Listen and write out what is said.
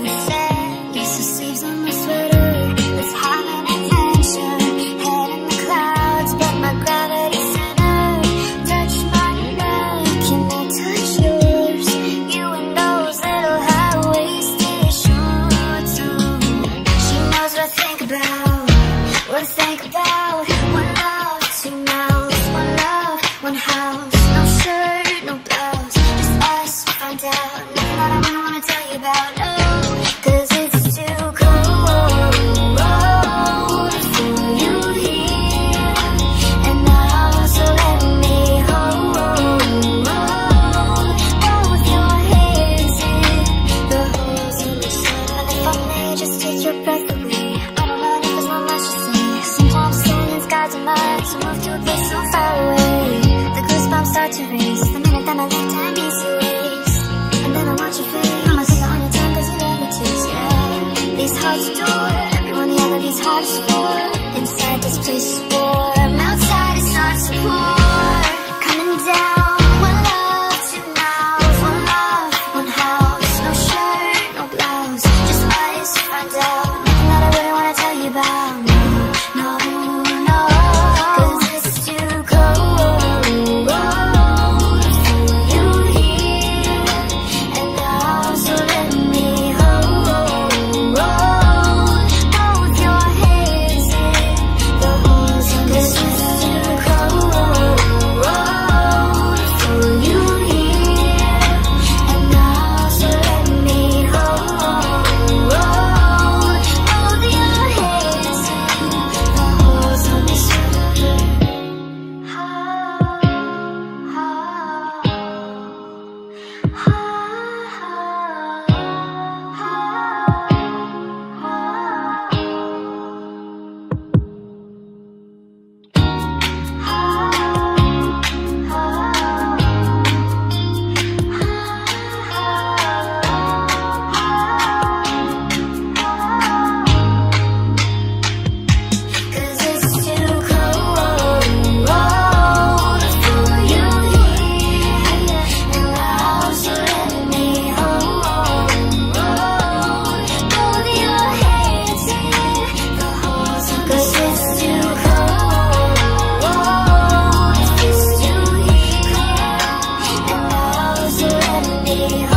Guess the sleeves on my sweater. It's hot and Head in the clouds But my Touch Can I touch yours? You and those little high-waisted. She knows what I think about. What I think about. Take your breath away I don't know if much to say. Sometimes standing skies are mine To move to a place so far away. The goosebumps start to race. The minute that my lifetime beats to waste And then I watch your face I'ma think a hundred times cause you never taste, yeah These hearts adore. Everyone the other these hearts for. Inside this place day